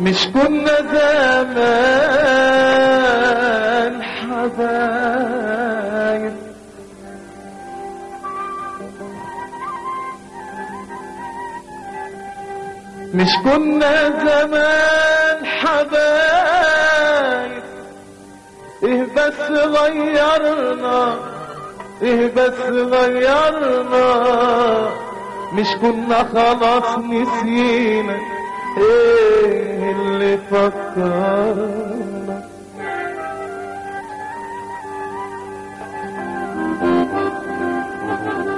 مش كنا زمان حبايب مش كنا زمان حبايب إيه بس غيرنا إيه بس غيرنا. مش كنا خلاص نسينا إيه اللي فكرنا.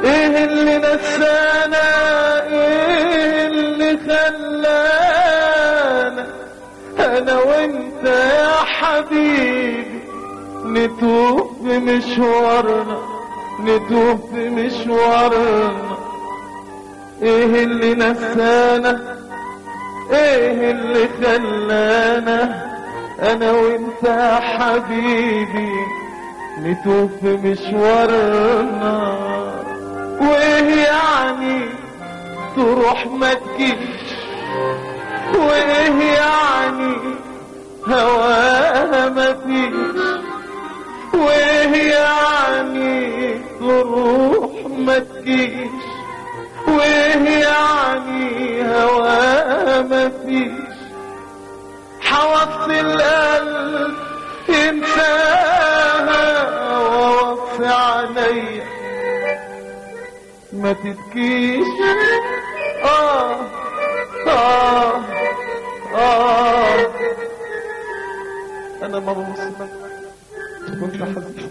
إيه اللي نسانا؟ إيه اللي خلانا؟ أنا وإنت يا حبيبي نتوه في مشوارنا نتوه في مشوارنا. إيه اللي نسانا إيه اللي خلانا. أنا وانت حبيبي نتوه في مشوارنا. وإيه يعني تروح ما تجيش؟ وإيه يعني هواها ما فيش؟ وإيه يعني تروح ما تجيش؟ هواها ما فيش. حوص القلب ينساها ووصي عليا ما تبكيش. آه آه آه. أنا ما بوصلك كنت حزين.